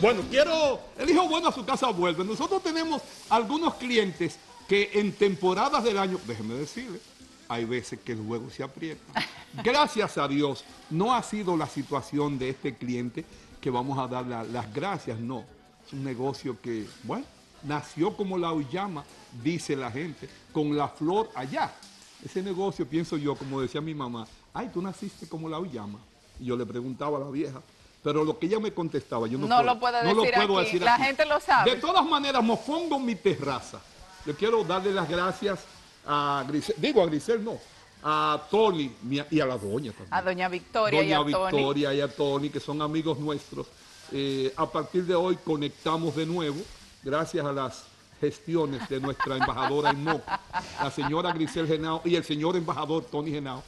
Bueno, quiero, el hijo bueno a su casa vuelve. Nosotros tenemos algunos clientes que en temporadas del año, déjeme decirle, hay veces que luego se aprieta. Gracias a Dios, no ha sido la situación de este cliente que vamos a dar las gracias, no. Es un negocio que, bueno, nació como la uyama, dice la gente, con la flor allá. Ese negocio, pienso yo, como decía mi mamá, ay, tú naciste como la uyama. Y yo le preguntaba a la vieja, pero lo que ella me contestaba, yo no, no lo puedo decir, lo puedo decir La gente lo sabe. De todas maneras, mofongo mi terraza. Yo quiero darle las gracias a Grisel, digo a Grisel no, a Tony y a la doña también. A doña Victoria y a Victoria y a Tony, que son amigos nuestros. Eh, a partir de hoy conectamos de nuevo, gracias a las gestiones de nuestra embajadora en Moca, la señora Grisel Genao y el señor embajador Tony Genao.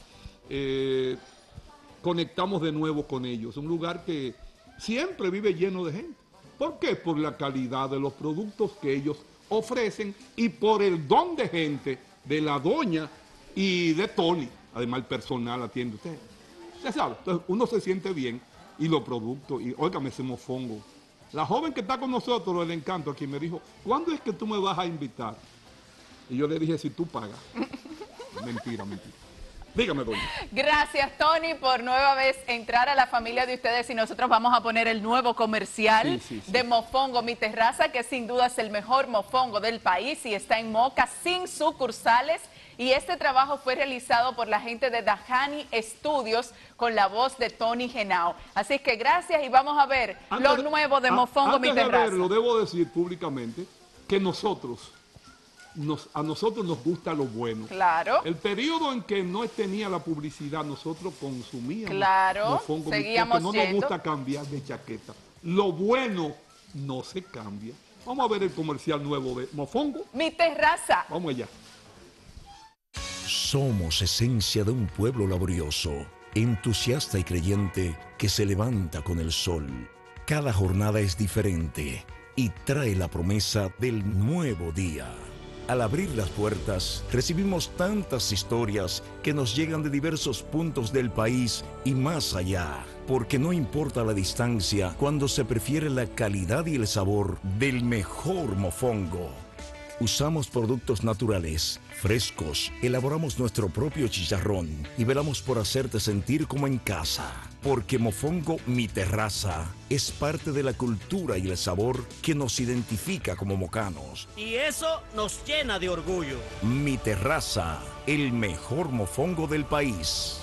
Eh, conectamos de nuevo con ellos. Un lugar que siempre vive lleno de gente. ¿Por qué? Por la calidad de los productos que ellos ofrecen y por el don de gente de la doña y de Tony. Además, el personal atiende usted. Usted sabe, entonces uno se siente bien y los productos, y óigame ese mofongo. La joven que está con nosotros, el encanto aquí, me dijo, ¿cuándo es que tú me vas a invitar? Y yo le dije, si tú pagas. mentira, mentira. Dígame, doña. Gracias, Tony, por nueva vez entrar a la familia de ustedes y nosotros vamos a poner el nuevo comercial de Mofongo Mi Terraza, que sin duda es el mejor mofongo del país y está en Moca sin sucursales. Y este trabajo fue realizado por la gente de Dajani Studios con la voz de Tony Genao. Así que gracias y vamos a ver lo nuevo de Mofongo Mi Terraza. De debo decir públicamente que nosotros a nosotros nos gusta lo bueno. Claro. El periodo en que no tenía la publicidad, nosotros consumíamos. Claro, seguíamos no nos gusta cambiar de chaqueta. Lo bueno no se cambia. Vamos a ver el comercial nuevo de Mofongo. Mi terraza. Vamos allá. Somos esencia de un pueblo laborioso, entusiasta y creyente que se levanta con el sol. Cada jornada es diferente y trae la promesa del nuevo día. Al abrir las puertas, recibimos tantas historias que nos llegan de diversos puntos del país y más allá, porque no importa la distancia cuando se prefiere la calidad y el sabor del mejor mofongo. Usamos productos naturales, frescos, elaboramos nuestro propio chicharrón y velamos por hacerte sentir como en casa. Porque Mofongo Mi Terraza es parte de la cultura y el sabor que nos identifica como mocanos. Y eso nos llena de orgullo. Mi Terraza, el mejor mofongo del país.